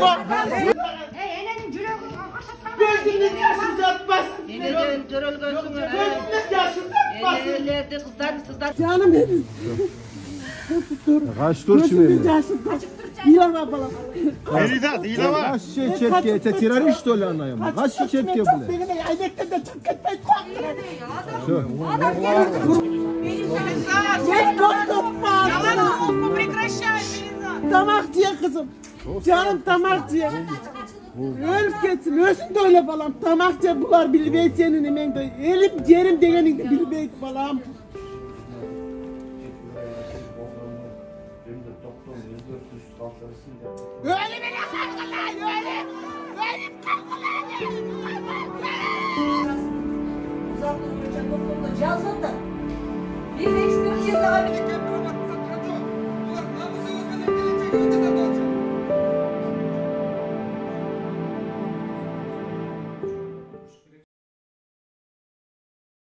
Var. Gözünün yaşı zatmasın. Eleden töröl görsün. Gözünün yaşı zatmasın. Ellerde kızlar sızlar. Canım benim. Kaç dur şimdi. kaç. İlava falan. Erida, değil ama. Kaç çetke, ete terörist ol anlayayım. Kaç şey çetke Çok bile. benim ayakta da çok gitmek Gel dostum bağlı. Damak diye kızım. Canım damak diye. Ölüp gitsin. Ölsün de öyle balam. Damak diye bular bilbeyt senin emen de. Elim yerim degenin de bilbeyt balam. Öyle mi lan kalkılar? Öyle. Öyle kalkılar. Uzak duracak okulda cihazladı. Biz ekspertiz daha Thank you.